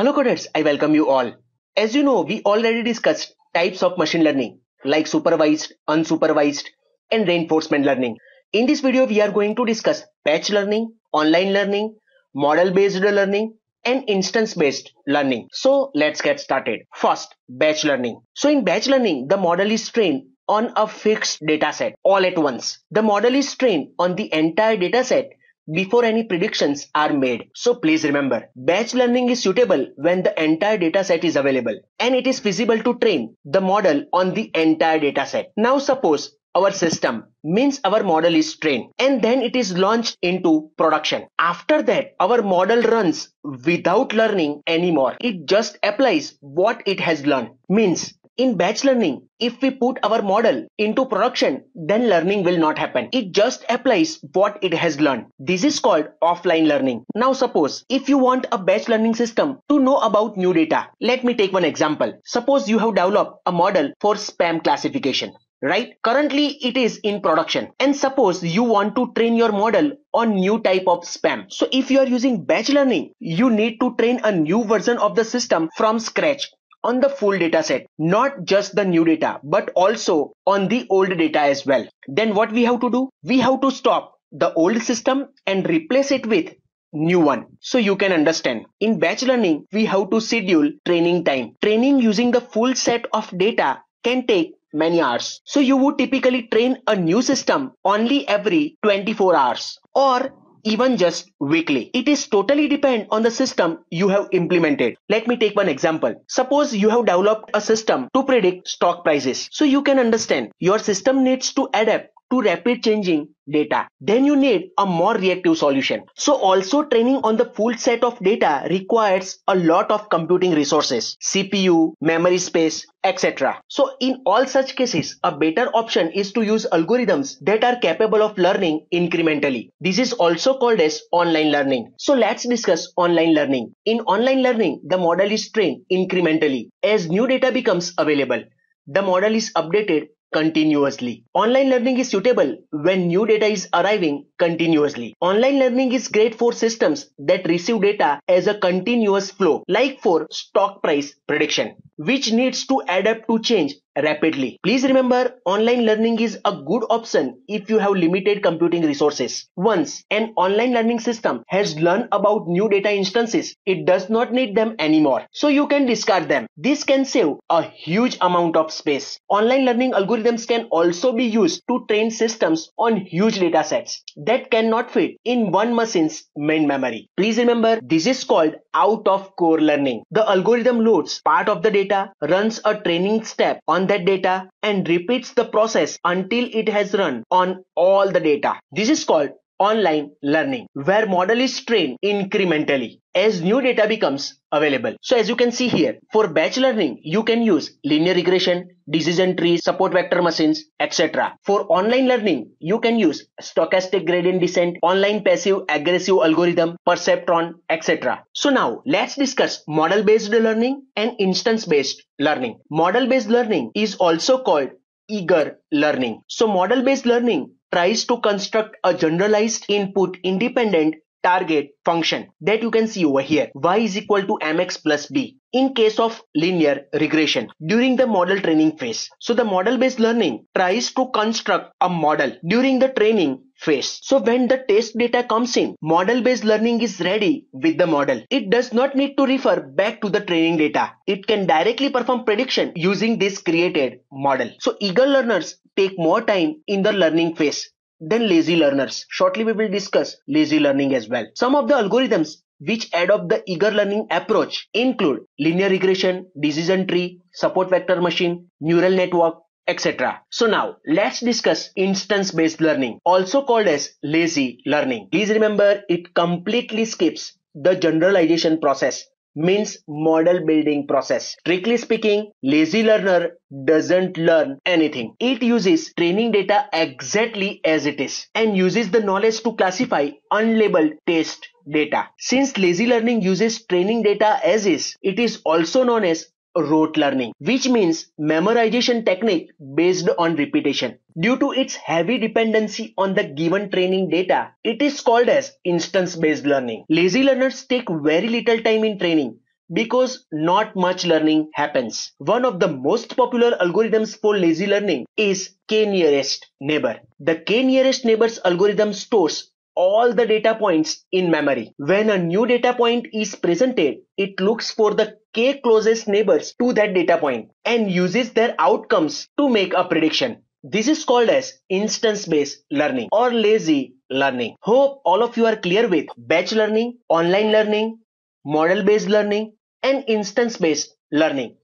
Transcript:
Hello coders, I welcome you all. As you know, we already discussed types of machine learning like supervised, unsupervised and reinforcement learning. In this video, we are going to discuss batch learning, online learning, model based learning and instance based learning. So let's get started. First, batch learning. So in batch learning, the model is trained on a fixed dataset all at once. The model is trained on the entire dataset before any predictions are made. So please remember, batch learning is suitable when the entire dataset is available and it is feasible to train the model on the entire dataset. Now suppose our system means our model is trained and then it is launched into production. After that, our model runs without learning anymore. It just applies what it has learned. Means in batch learning, if we put our model into production, then learning will not happen. It just applies what it has learned. This is called offline learning. Now suppose if you want a batch learning system to know about new data, let me take one example. Suppose you have developed a model for spam classification right? Currently it is in production and suppose you want to train your model on new type of spam. So if you are using batch learning, you need to train a new version of the system from scratch on the full data set, not just the new data, but also on the old data as well. Then what we have to do? We have to stop the old system and replace it with new one. So you can understand. In batch learning, we have to schedule training time. Training using the full set of data can take many hours. So you would typically train a new system only every 24 hours or even just weekly. It is totally depend on the system you have implemented. Let me take one example. Suppose you have developed a system to predict stock prices. So you can understand your system needs to adapt to rapid changing data. Then you need a more reactive solution. So also training on the full set of data requires a lot of computing resources, CPU, memory space, etc. So in all such cases, a better option is to use algorithms that are capable of learning incrementally. This is also called as online learning. So let's discuss online learning. In online learning, the model is trained incrementally. As new data becomes available, the model is updated continuously. Online learning is suitable when new data is arriving continuously. Online learning is great for systems that receive data as a continuous flow, like for stock price prediction, which needs to adapt to change rapidly. Please remember online learning is a good option if you have limited computing resources. Once an online learning system has learned about new data instances, it does not need them anymore. So you can discard them. This can save a huge amount of space. Online learning algorithms can also be used to train systems on huge data sets that cannot fit in one machine's main memory. Please remember this is called out of core learning. The algorithm loads part of the data, runs a training step on that data and repeats the process until it has run on all the data. This is called online learning where model is trained incrementally as new data becomes available. So as you can see here, for batch learning, you can use linear regression, decision trees, support vector machines, etc. For online learning, you can use stochastic gradient descent, online passive aggressive algorithm, perceptron, etc. So now let's discuss model based learning and instance based learning. Model based learning is also called eager learning. So model based learning tries to construct a generalized input independent target function that you can see over here y is equal to mx plus b in case of linear regression during the model training phase so the model based learning tries to construct a model during the training phase so when the test data comes in model based learning is ready with the model it does not need to refer back to the training data it can directly perform prediction using this created model so eager learners take more time in the learning phase than lazy learners. Shortly we will discuss lazy learning as well. Some of the algorithms which adopt the eager learning approach include linear regression, decision tree, support vector machine, neural network, etc. So now let's discuss instance based learning also called as lazy learning. Please remember it completely skips the generalization process means model building process. Strictly speaking, lazy learner doesn't learn anything. It uses training data exactly as it is and uses the knowledge to classify unlabeled test data. Since lazy learning uses training data as is, it is also known as rote learning, which means memorization technique based on repetition. Due to its heavy dependency on the given training data, it is called as instance based learning. Lazy learners take very little time in training because not much learning happens. One of the most popular algorithms for lazy learning is k-nearest neighbor. The k-nearest neighbors algorithm stores all the data points in memory. When a new data point is presented, it looks for the k closest neighbors to that data point and uses their outcomes to make a prediction. This is called as instance-based learning or lazy learning. Hope all of you are clear with batch learning, online learning, model-based learning and instance-based learning.